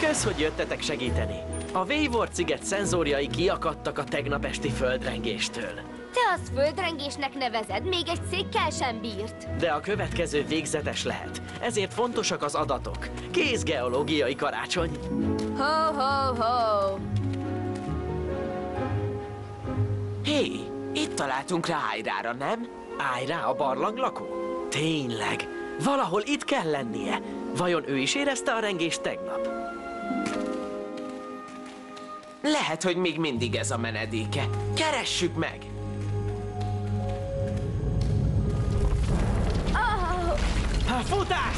Kösz, hogy jöttetek segíteni. A Wayward sziget szenzorjai kiakadtak a tegnap esti földrengéstől. Te azt földrengésnek nevezed, még egy székkel sem bírt. De a következő végzetes lehet. Ezért fontosak az adatok. Kész geológiai karácsony. Ho, ho, ho! Hé, itt találtunk rá Ájrára, nem? Állj rá a barlang lakó? Tényleg. Valahol itt kell lennie. Vajon ő is érezte a rengést tegnap? Lehet, hogy még mindig ez a menedéke. Keressük meg! Oh, Ha, futás!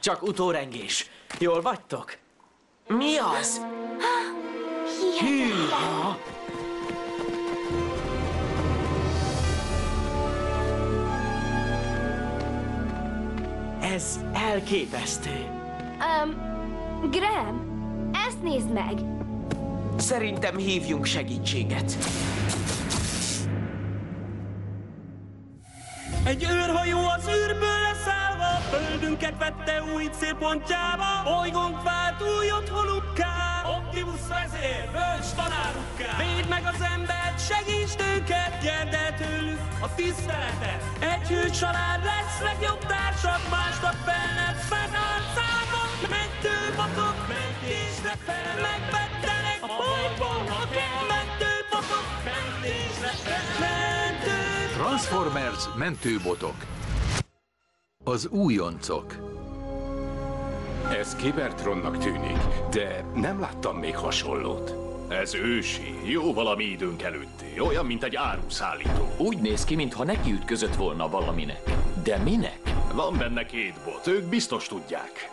Csak utórengés. Jól vagytok? Mi az? hihetetlen! Ez elképesztő. Um, Graham, ezt nézd meg! Szerintem hívjunk segítséget. Egy őrhajó az űrből leszállva, földünket vette új célpontjába, bolygónk vált új otthonukká. Optimus vezér, bölcs tanárukká. Védd meg az embert, segítsd őket, gyerd el tőlük a tiszteletet. Egy hű család lesz, legjobb társak, másnap fel lesz meg arcában. Mentőbatok, mentésre fel, megvettelek a bolygón, ha kell. Mentőbatok, mentésre fel, mentő. Transformers mentőbotok. Az újoncok. Ez Kibertronnak tűnik, de nem láttam még hasonlót. Ez ősi, jó valami időnk előtti, olyan, mint egy áruszállító. Úgy néz ki, mintha neki ütközött volna valaminek. De minek? Van benne két bot, ők biztos tudják.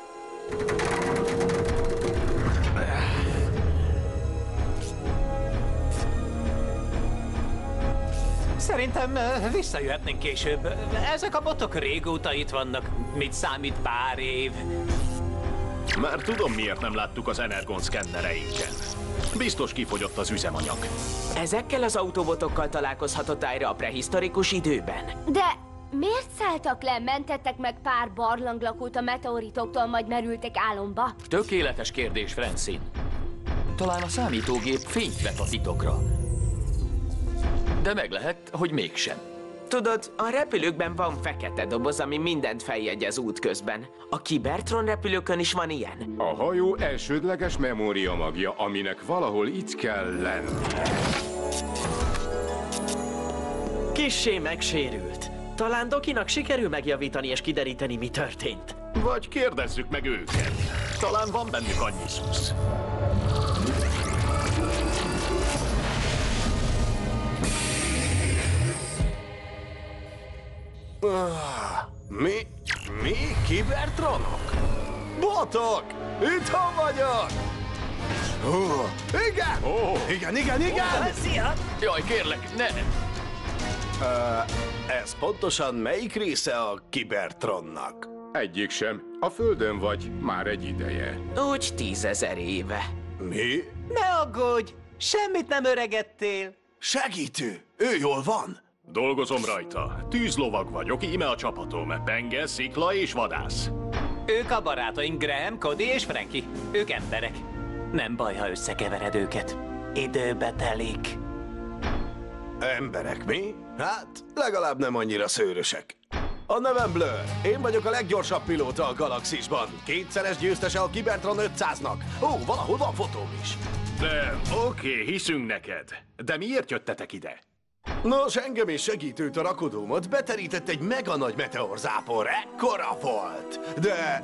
Szerintem visszajöhetnénk később. Ezek a botok régóta itt vannak. Mit számít pár év? Már tudom, miért nem láttuk az Energon szkennereinken. Biztos kifogyott az üzemanyag. Ezekkel az autobotokkal találkozhatott Ájra a prehisztorikus időben. De miért szálltak le, mentettek meg pár barlanglakót a meteoritoktól, majd merültek álomba? Tökéletes kérdés, Francine. Talán a számítógép fényt vet a titokra. De meg lehet, hogy mégsem. Tudod, a repülőkben van fekete doboz, ami mindent feljegyez útközben. A Kibertron repülőkön is van ilyen. A hajó elsődleges memóriamagja, aminek valahol itt kell lennie. Kissé megsérült. Talán Dokinak sikerül megjavítani és kideríteni, mi történt. Vagy kérdezzük meg őket. Talán van bennük annyi szusz. Mi? Mi? Kibertronok? Botok! Itthon vagyok! Ó, igen! Ó, Igen, igen, igen! Szia! Jaj, kérlek, ne! Ez pontosan melyik része a Kibertronnak? Egyik sem. A földön vagy már egy ideje. Úgy tízezer éve. Mi? Ne aggódj! Semmit nem öregedtél. Segítő! Ő jól van? Dolgozom rajta. Tűzlovag vagyok, íme a csapatom. Penge, szikla és vadász. Ők a barátaink Graham, Cody és Frankie. Ők emberek. Nem baj, ha összekevered őket. Időbe telik. Emberek, mi? Hát, legalább nem annyira szőrösek. A nevem Blur. Én vagyok a leggyorsabb pilóta a galaxisban. Kétszeres győztese a Kibertron 500-nak. Ó, valahol van fotóm is. De oké, hiszünk neked. De miért jöttetek ide? Nos, engem és segítőt a rakodómat beterített egy mega nagy meteorzápor. Ekkora volt! De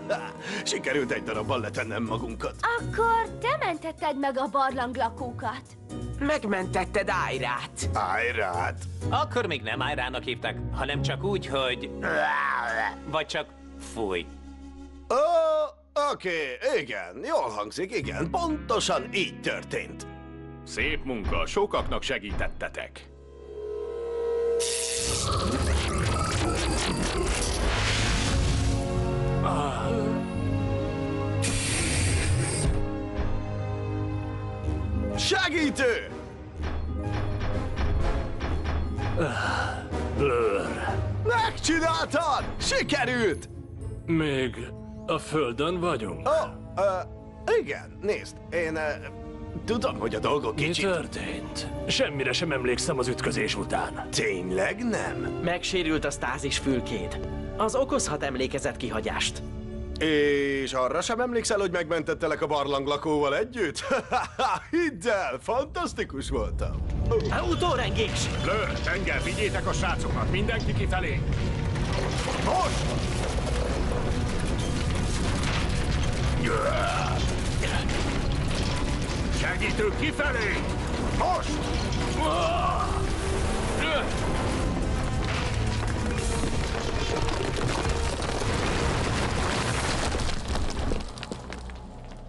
sikerült egy darabban letennem magunkat. Akkor te mentetted meg a barlanglakókat. Megmentetted Ájrát. Ájrát! Akkor még nem Ájrának hívták, hanem csak úgy, hogy... Vagy csak fúj. Ó, oké, igen, jól hangzik, igen, pontosan így történt. Szép munka, sokaknak segítettetek. Segítő! Blur. Megcsináltad! Sikerült! Még a földön vagyunk? Ó, oh, uh, igen, nézd, én uh, tudom, hogy a dolgok Mi kicsit... történt? Semmire sem emlékszem az ütközés után. Tényleg nem? Megsérült a stázis fülkéd. Az okozhat emlékezet kihagyást. És arra sem emlékszel, hogy megmentettelek a barlanglakóval együtt? Hidd el, fantasztikus voltam. Utórengés! Blur, tenger, vigyétek a srácokat, mindenki kifelé! Most! Segítők kifelé! Most!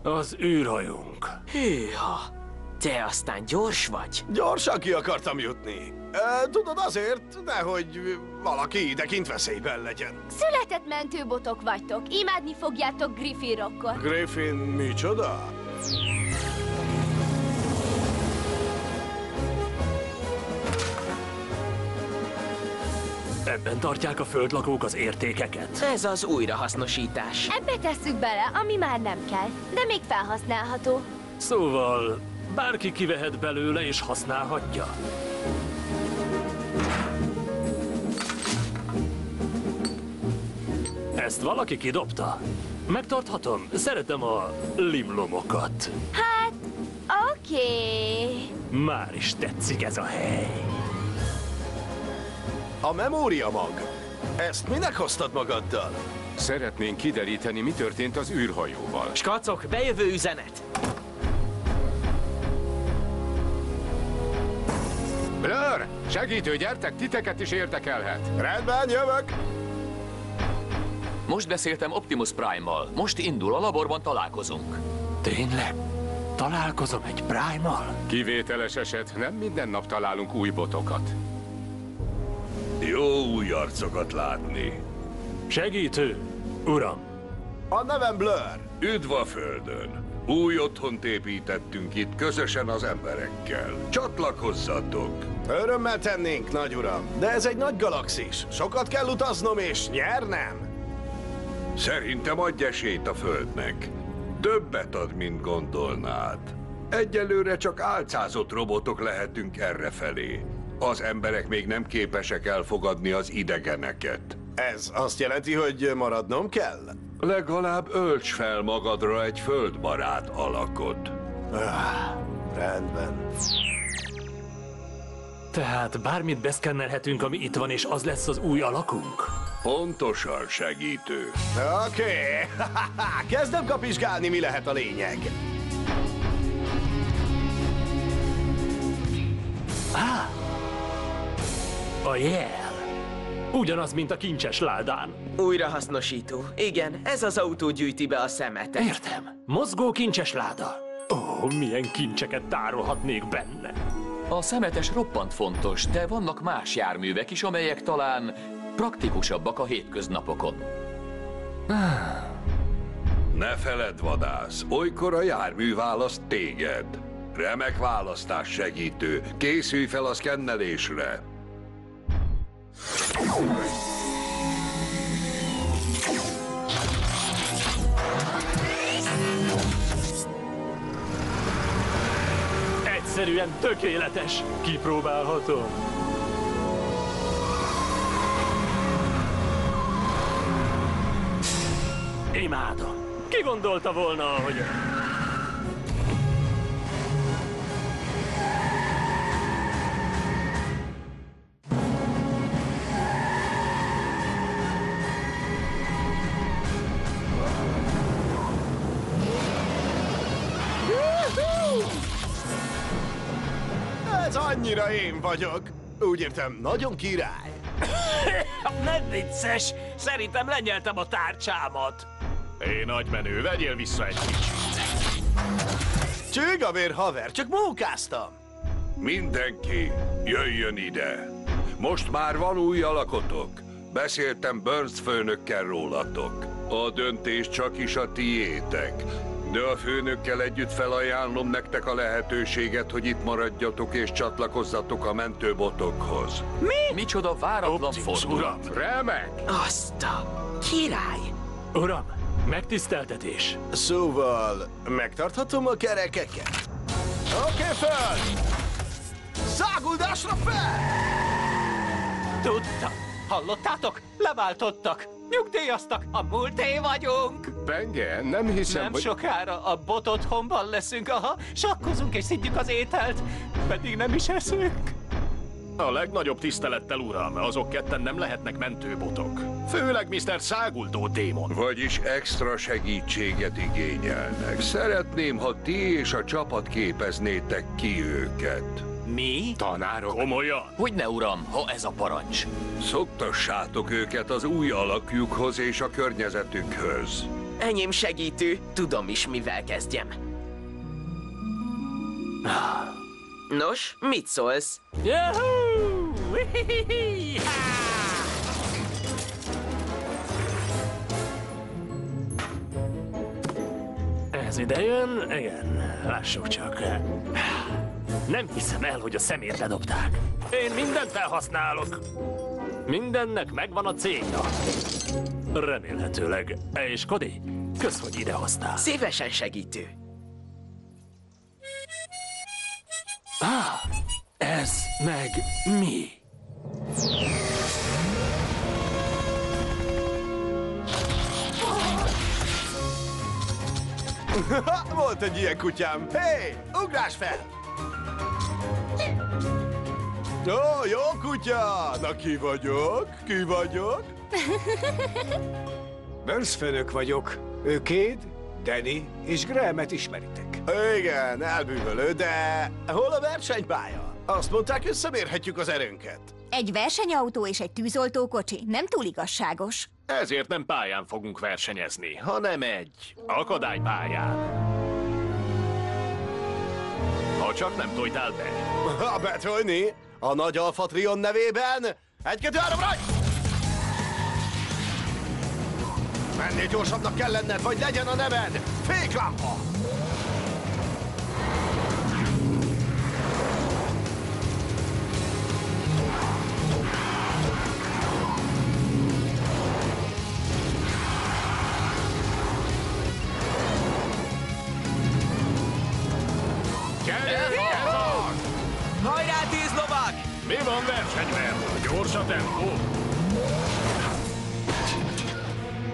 Az űrhajónk. Hűha, te aztán gyors vagy? Gyorsan ki akartam jutni. E, tudod azért, nehogy valaki idekint veszélyben legyen. Született mentőbotok vagytok. Imádni fogjátok Griffin rockot. Griffin micsoda? Ebben tartják a földlakók az értékeket. Ez az újrahasznosítás. Ebbe tesszük bele, ami már nem kell, de még felhasználható. Szóval bárki kivehet belőle és használhatja. Ezt valaki kidobta? Megtarthatom? Szeretem a limlomokat. Hát, oké. Okay. Már is tetszik ez a hely. A memória mag. Ezt minek hoztad magaddal? Szeretnénk kideríteni, mi történt az űrhajóval. Skacok, bejövő üzenet! Blur! Segítő, gyertek, titeket is érdekelhet. Rendben, jövök. Most beszéltem Optimus Prime-mal. Most indul, a laborban találkozunk. Tényleg? Találkozom egy Prime-mal? Kivételes eset, nem minden nap találunk új botokat. Jó új arcokat látni. Segítő, uram. A nevem Blur. Üdv a Földön. Új otthont építettünk itt közösen az emberekkel. Csatlakozzatok! Örömmel tennénk, nagy uram. De ez egy nagy galaxis. Sokat kell utaznom és nyernem. Szerintem adj esélyt a Földnek. Többet ad, mint gondolnád. Egyelőre csak álcázott robotok lehetünk errefelé. Az emberek még nem képesek elfogadni az idegeneket. Ez azt jelenti, hogy maradnom kell? Legalább ölts fel magadra egy földbarát alakot. Ah, rendben. Tehát bármit beszkennelhetünk, ami itt van, és az lesz az új alakunk? Pontosan segítő. Oké, okay. kezdem kapizsgálni, mi lehet a lényeg. A jel. Ugyanaz, mint a kincses ládán. Újrahasznosító. Igen, ez az autó gyűjti be a szemetet. Értem. Mozgó kincses láda. Ó, milyen kincseket tárolhatnék benne. A szemetes roppant fontos, de vannak más járművek is, amelyek talán praktikusabbak a hétköznapokon. Ne feledd, vadász, olykor a jármű választ téged. Remek választás segítő. Készülj fel a szkennelésre. Egyszerűen tökéletes. Kipróbálhatom. Imádom. Ki gondolta volna, hogy... annyira én vagyok. Úgy értem, nagyon király. Nem vicces! Szerintem lenyeltem a tárcsámat. Hé, nagymenő, vegyél vissza egy kicsit. Csőgavér haver, csak munkáztam. Mindenki, jöjjön ide. Most már van új alakotok. Beszéltem Burns főnökkel rólatok. A döntés csak is a tiétek. De a főnökkel együtt felajánlom nektek a lehetőséget, hogy itt maradjatok és csatlakozzatok a mentőbotokhoz. Mi? Micsoda váratlan fordulat. Remek! Azt a király! Uram, megtiszteltetés. Szóval, megtarthatom a kerekeket? Oké, okay, föl! Száguldásra fel! Tudtam. Hallottátok? Leváltottak. Nyugdíjaztak. A múlté vagyunk. Penge, nem hiszem, Nem hogy... sokára a bot otthonban leszünk, aha, sakkozunk és szidjuk az ételt, pedig nem is eszünk. A legnagyobb tisztelettel, uram, azok ketten nem lehetnek mentőbotok. Főleg Mr. Száguldó démon. Vagyis extra segítséget igényelnek. Szeretném, ha ti és a csapat képeznétek ki őket. Mi? Tanárok. Komolyan? Hogy ne, uram, ha ez a parancs. Szoktassátok őket az új alakjukhoz és a környezetükhöz. Enyém segítő, tudom is, mivel kezdjem. Nos, mit szólsz? Yahoo! Ez ide jön? Igen, lássuk csak. Nem hiszem el, hogy a szemét ledobták. Én mindent felhasználok. Mindennek megvan a célja. Remélhetőleg. És Cody, kösz, hogy idehoztál. Szívesen segítő. Ah, ez meg mi? Volt egy ilyen kutyám. Hé, hey, ugrás fel! Ó, jó kutya! Na ki vagyok? Ki vagyok? Bőrszfőnök vagyok. Ő Kéd, Danny és Grahamet ismeritek. Igen, elbűvölő, de hol a versenypálya? Azt mondták, összemérhetjük az erőnket. Egy versenyautó és egy tűzoltókocsi nem túl igazságos. Ezért nem pályán fogunk versenyezni, hanem egy akadálypályán. Ha csak nem tojtál be. Ha betolni? A nagy Alfa Trion nevében? Egy, kettő, három, rajt! Mennél gyorsabbnak kell lenned, vagy legyen a neved! Féklámpa! A tempó.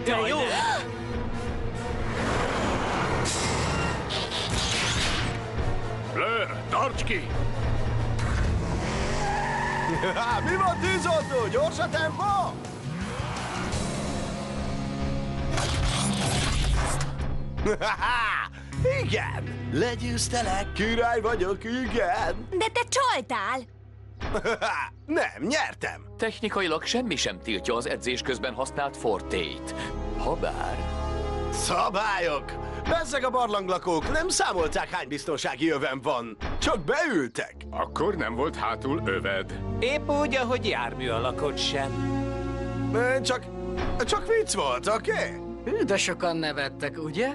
De jó! Blur, tarts ki! Mi van tűzoltó? Gyors a tempó? igen! Legyőztelek, király vagyok, igen! De te csaltál! Nem, nyertem! Technikailag semmi sem tiltja az edzés közben használt fortét. Habár... Szabályok! Bezzeg a barlanglakók, nem számolták hány biztonsági övem van. Csak beültek. Akkor nem volt hátul öved. Épp úgy, ahogy jármű alakot sem. Csak, csak vicc volt, oké? Okay? Hű, de sokan nevettek, ugye?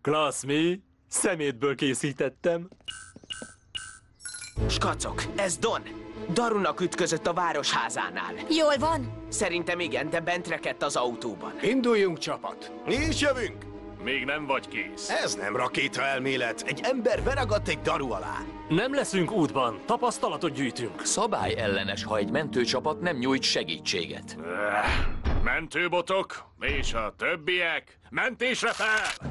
Klassz, mi? Szemétből készítettem. Skacok, ez Don. Darunak ütközött a városházánál. Jól van? Szerintem igen, de bent rekedt az autóban. Induljunk, csapat! Mi is jövünk? Még nem vagy kész. Ez nem rakéta elmélet. Egy ember beragadt egy daru alá. Nem leszünk útban, tapasztalatot gyűjtünk. Szabály ellenes, ha egy mentőcsapat nem nyújt segítséget. Mentőbotok és a többiek, mentésre fel!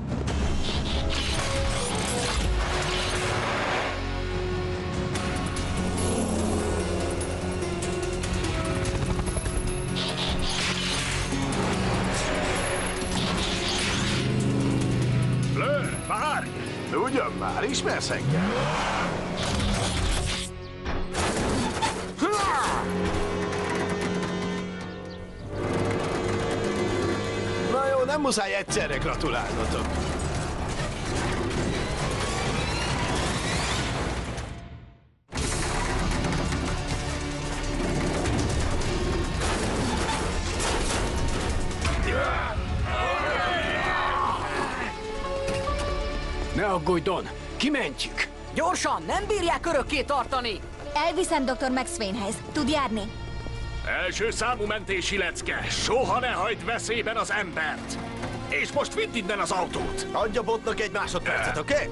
Várj! Ugyan már, ismersz engem? Na jó, nem muszáj egyszerre gratulálnotok. Aggódj, Don! Kimentjük! Gyorsan, nem bírják örökké tartani! Elviszem dr. Max Waynehez. Tud járni? Első számú mentési lecke. Soha ne hagyd veszélyben az embert. És most vidd innen az autót. Adja botnak egy másodpercet, oké? Okay?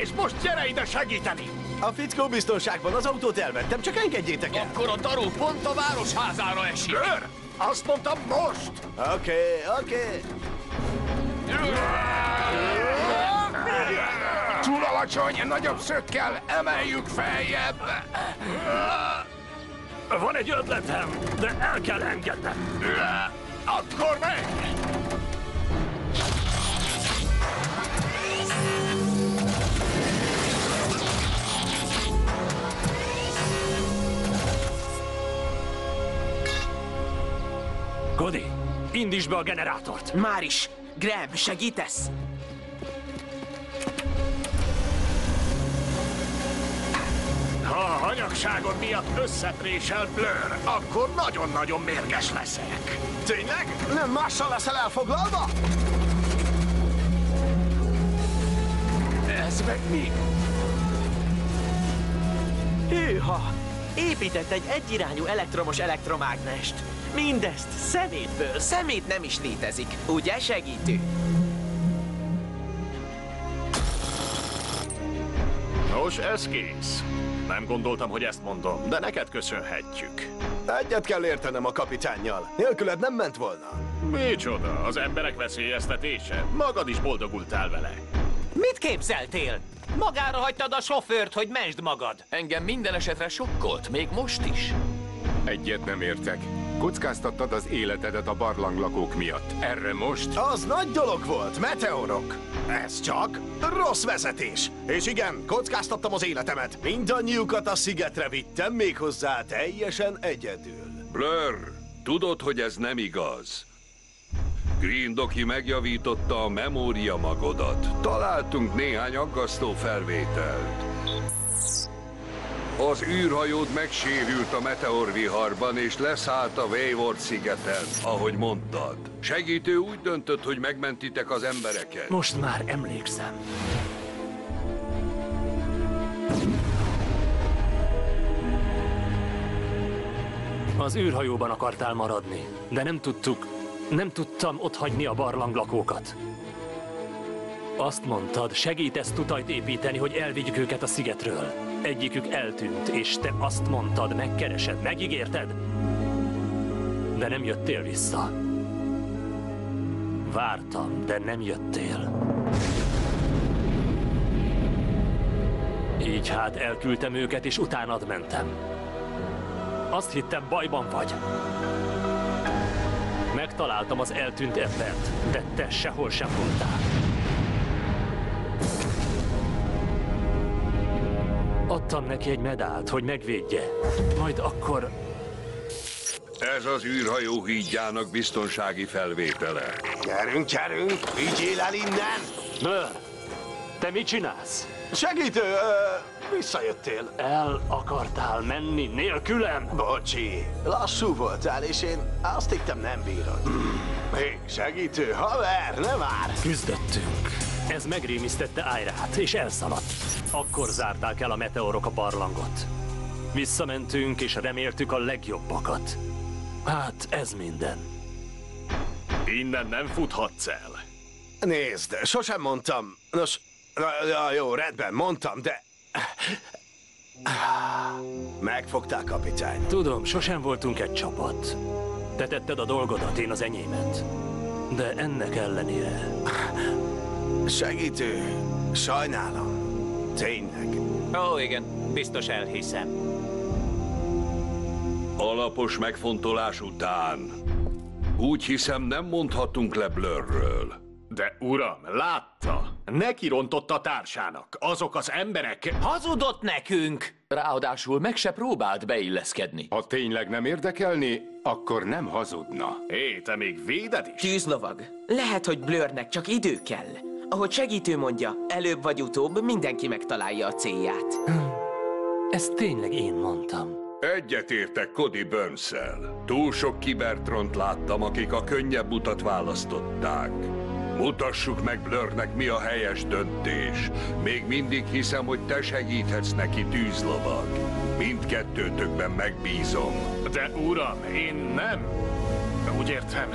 És most gyere ide segíteni. A fickó biztonságban, az autót elvettem, csak engedjétek el. Akkor a daró pont a városházára esik. Bőr! Azt mondtam most! Oké, okay, oké. Okay. Alacsony, nagyobb szökkel, emeljük feljebb. Van egy ötletem, de el kell engednem. Akkor meg! Cody, indítsd be a generátort. Már is. Graham, segítesz? Ha a hanyagságod miatt összeprésel Blur, akkor nagyon-nagyon mérges leszek. Tényleg? Nem mással leszel elfoglalva? Ez meg mi? Hűha! Épített egy egyirányú elektromos elektromágnest. Mindezt szemétből. Szemét nem is létezik. Ugye, segítő? Nos, ez kész. Nem gondoltam, hogy ezt mondom, de neked köszönhetjük. Egyet kell értenem a kapitánnyal. Nélküled nem ment volna. Micsoda, az emberek veszélyeztetése? Magad is boldogultál vele. Mit képzeltél? Magára hagytad a sofőrt, hogy mensd magad. Engem minden esetre sokkolt, még most is. Egyet nem értek. Kockáztattad az életedet a barlanglakók miatt. Erre most? Az nagy dolog volt, meteorok. Ez csak rossz vezetés. És igen, kockáztattam az életemet. Mindannyiukat a szigetre vittem, méghozzá teljesen egyedül. Blur, tudod, hogy ez nem igaz. Green Doki megjavította a memória magodat. Találtunk néhány aggasztó felvételt. Az űrhajód megsérült a meteorviharban, és leszállt a Wayward szigeten, ahogy mondtad. Segítő úgy döntött, hogy megmentitek az embereket. Most már emlékszem. Az űrhajóban akartál maradni, de nem tudtuk, nem tudtam otthagyni a barlanglakókat. Azt mondtad, segítesz tutajt építeni, hogy elvigyük őket a szigetről. Egyikük eltűnt, és te azt mondtad, megkeresed, megígérted? De nem jöttél vissza. Vártam, de nem jöttél. Így hát elküldtem őket, és utánad mentem. Azt hittem, bajban vagy. Megtaláltam az eltűnt embert, de te sehol sem voltál. Adtam neki egy medált, hogy megvédje. Majd akkor Ez az űrhajó hídjának biztonsági felvétele. Gyerünk, gyerünk, vigyél el innen! Blur, te mit csinálsz? Segítő, ö, visszajöttél. El akartál menni nélkülem? Bocsi, lassú voltál, és én azt hittem nem bírod. Hé, segítő, haver, ne már! Küzdöttünk. Ez megrémisztette Ájrát, és elszaladt. Akkor zárták el a meteorok a barlangot. Visszamentünk, és reméltük a legjobbakat. Hát, ez minden. Innen nem futhatsz el. Nézd, sosem mondtam. Nos, na, na, jó, rendben, mondtam, de... Megfogták, kapitány. Tudom, sosem voltunk egy csapat. Te tetted a dolgodat, én az enyémet. De ennek ellenére... Segítő, sajnálom. Tényleg. Ó, igen, biztos elhiszem. Alapos megfontolás után. Úgy hiszem, nem mondhatunk le Blurről. De uram, látta? Neki rontott a társának. Azok az emberek... Hazudott nekünk! Ráadásul meg se próbált beilleszkedni. Ha tényleg nem érdekelni, akkor nem hazudna. Hé, te még véded is? Tűzlovag. Lehet, hogy Blurnek csak idő kell. Ahogy segítő mondja, előbb vagy utóbb mindenki megtalálja a célját. Ezt tényleg én mondtam. Egyetértek Cody burns -el. Túl sok kibertront láttam, akik a könnyebb utat választották. Mutassuk meg Blurnek, mi a helyes döntés. Még mindig hiszem, hogy te segíthetsz neki tűzlovag. Mindkettőtökben megbízom. De uram, én nem. Úgy értem.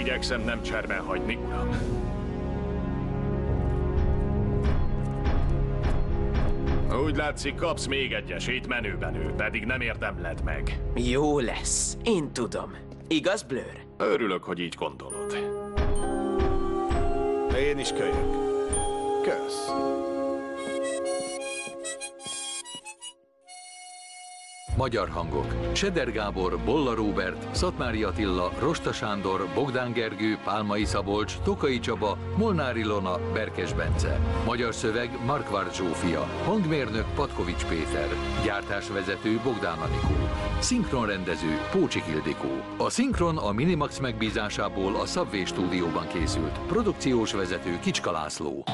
Igyekszem nem cserben hagyni, uram. Úgy látszik, kapsz még egy esélyt menőbenő, pedig nem érdemled meg. Jó lesz. Én tudom. Igaz, Blur? Örülök, hogy így gondolod. Én is kölyök. Kösz. Magyar hangok. Seder Gábor, Bolla Róbert, Szatmári Attila, Rosta Sándor, Bogdán Gergő, Pálmai Szabolcs, Tokai Csaba, Molnár Ilona, Berkes Bence. Magyar szöveg Markvár Zsófia. Hangmérnök Patkovics Péter. Gyártásvezető Bogdán Anikó. Szinkronrendező Pócsik Ildikó. A szinkron a Minimax megbízásából a Subway stúdióban készült. Produkciós vezető Kicska László.